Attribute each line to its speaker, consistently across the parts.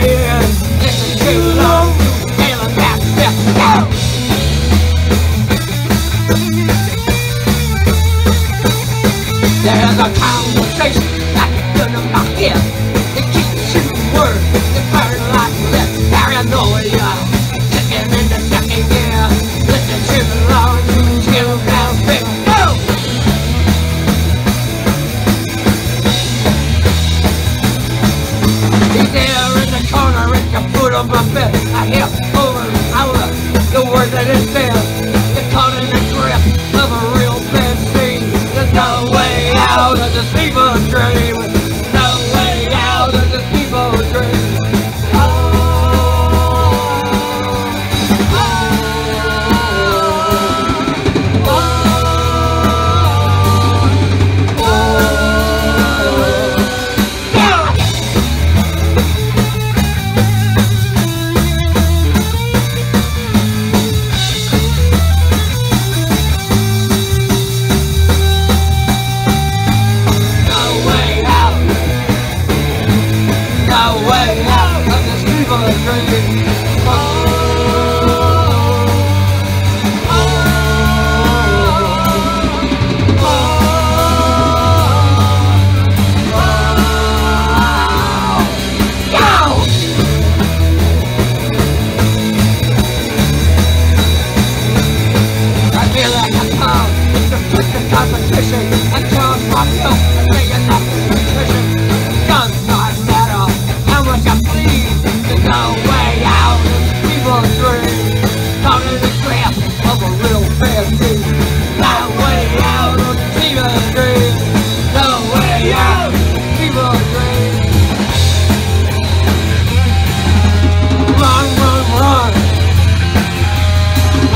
Speaker 1: Listen! There's a conversation foot of my bed. I hear over and over the word that it says. You're caught in the grip of a real bad scene. There's no way out of this fever dream. No way out of this fever dream. Yeah! Feel like a competition. I can't pop you. I'm making up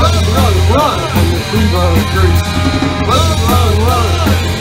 Speaker 1: run, run, run from the Cleveland Creek. Run, run, run.